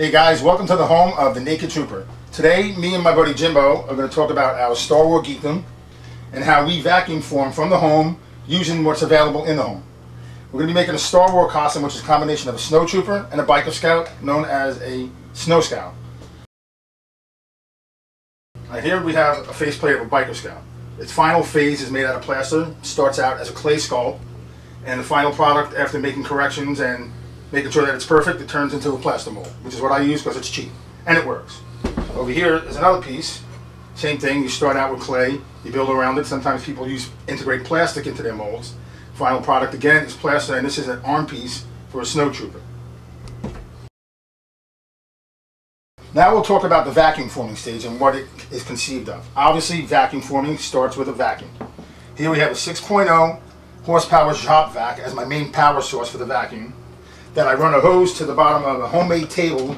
Hey guys, welcome to the home of the Naked Trooper. Today, me and my buddy Jimbo are going to talk about our Star Wars geekdom and how we vacuum form from the home using what's available in the home. We're going to be making a Star Wars costume, which is a combination of a snow trooper and a biker scout known as a snow scout. Now here we have a faceplate of a biker scout. Its final phase is made out of plaster, starts out as a clay skull, and the final product, after making corrections and making sure that it's perfect, it turns into a plaster mold, which is what I use because it's cheap, and it works. Over here is another piece, same thing, you start out with clay, you build around it, sometimes people use integrate plastic into their molds. Final product again is plaster, and this is an arm piece for a snow trooper. Now we'll talk about the vacuum forming stage and what it is conceived of. Obviously, vacuum forming starts with a vacuum. Here we have a 6.0 horsepower shop vac as my main power source for the vacuum. Then I run a hose to the bottom of a homemade table,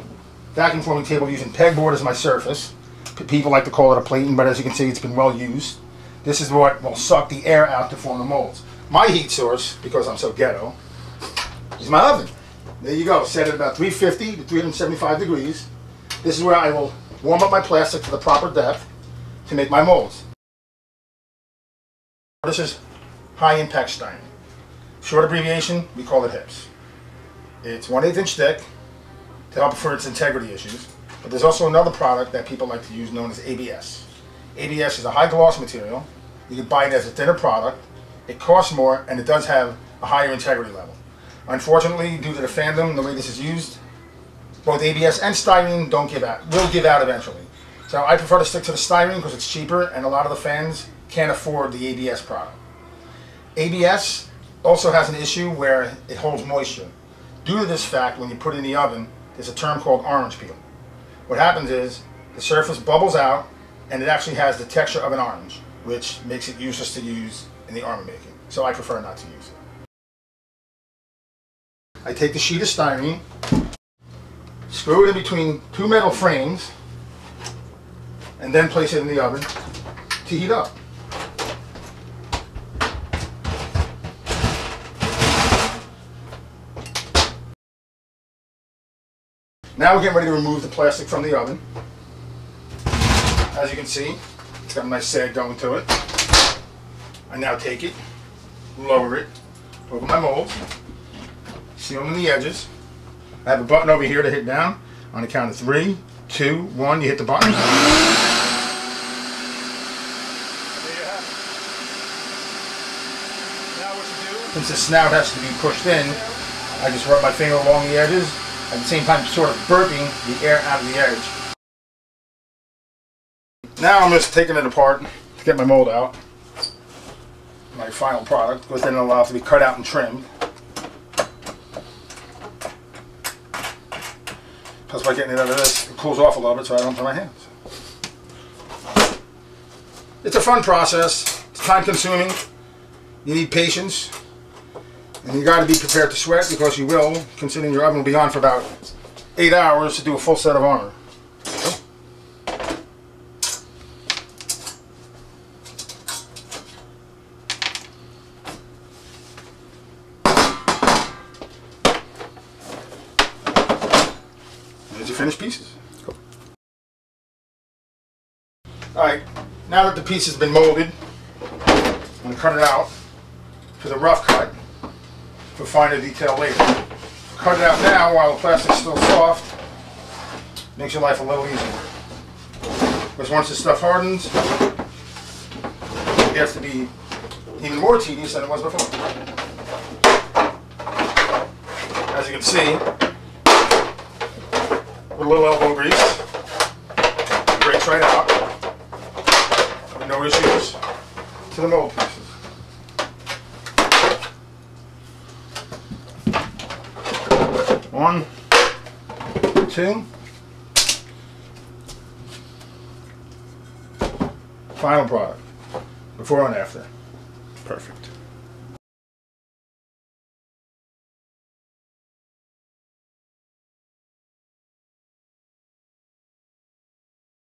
vacuum forming table using pegboard as my surface. People like to call it a plating, but as you can see, it's been well used. This is what will suck the air out to form the molds. My heat source, because I'm so ghetto, is my oven. There you go, set at about 350 to 375 degrees. This is where I will warm up my plastic to the proper depth to make my molds. This is high impact styrene. Short abbreviation, we call it HIPS. It's 1 8 inch thick to help for its integrity issues. But there's also another product that people like to use known as ABS. ABS is a high gloss material. You can buy it as a thinner product. It costs more and it does have a higher integrity level. Unfortunately, due to the fandom, the way this is used, both ABS and styrene don't give out, will give out eventually. So I prefer to stick to the styrene because it's cheaper and a lot of the fans can't afford the ABS product. ABS also has an issue where it holds moisture. Due to this fact, when you put it in the oven, there's a term called orange peel. What happens is the surface bubbles out and it actually has the texture of an orange, which makes it useless to use in the armor making. So I prefer not to use it. I take the sheet of styrene, screw it in between two metal frames, and then place it in the oven to heat up. Now we're getting ready to remove the plastic from the oven. As you can see, it's got a nice sag going to it. I now take it, lower it over my molds, seal them in the edges. I have a button over here to hit down. On the count of three, two, one, you hit the button. Since the snout has to be pushed in, I just rub my finger along the edges, at the same time sort of burping the air out of the edge. Now I'm just taking it apart to get my mold out. My final product, because then it'll allow it to be cut out and trimmed. Plus by getting it out of this, it cools off a little bit so I don't burn my hands. It's a fun process. It's time consuming. You need patience. And you got to be prepared to sweat because you will, considering your oven will be on for about eight hours to do a full set of armor. There's your finished pieces. Cool. Alright, now that the piece has been molded, I'm going to cut it out for the rough cut for finer detail later. Cut it out now while the plastic's still soft, makes your life a little easier. Because once the stuff hardens, it gets to be even more tedious than it was before. As you can see, with a little elbow grease, it breaks right out. No issues to the mold pieces. One, two. Final product, before and after. Perfect.